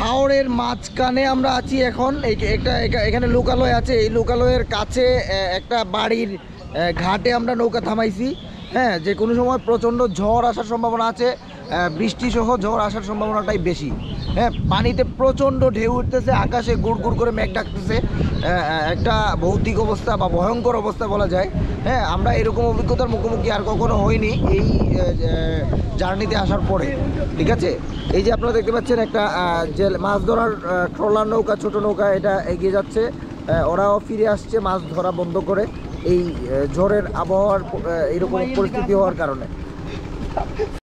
হাওড়ের মাঝখানে আমরা আছি এখন। একটা এখানে লোকালয় আছে। এই লোকালয়ের কাছে একটা বাড়ির ঘাটে আমরা নৌকা থামাইছি। হ্যাঁ যে কোনো সময় প্রচণ্ড ঝড় আসার সম্ভাবনা আছে বৃষ্টি সহ ঝড় আসার সম্ভাবনাটাই বেশি। হ্যাঁ পানিতে প্রচণ্ড ঢেউ উঠতেছে, আকাশে গুড় গুড় করে মেঘ ডাকতেছে একটা ভৌতিক অবস্থা বা ভয়ঙ্কর অবস্থা বলা যায়। হ্যাঁ আমরা এরকম অভিজ্ঞতার মুখোমুখি আর কখনো হইনি এই জার্নিতে আসার পরে, ঠিক আছে? এই যে আপনারা দেখতে পাচ্ছেন একটা যে মাছ ধরার ট্রলার নৌকা, ছোট নৌকা এটা এগিয়ে যাচ্ছে ওরাও ফিরে আসছে, মাছ ধরা বন্ধ করে। এই ঝড়ের আবহাওয়ার এইরকম এরকম পরিস্থিতি হওয়ার কারণে।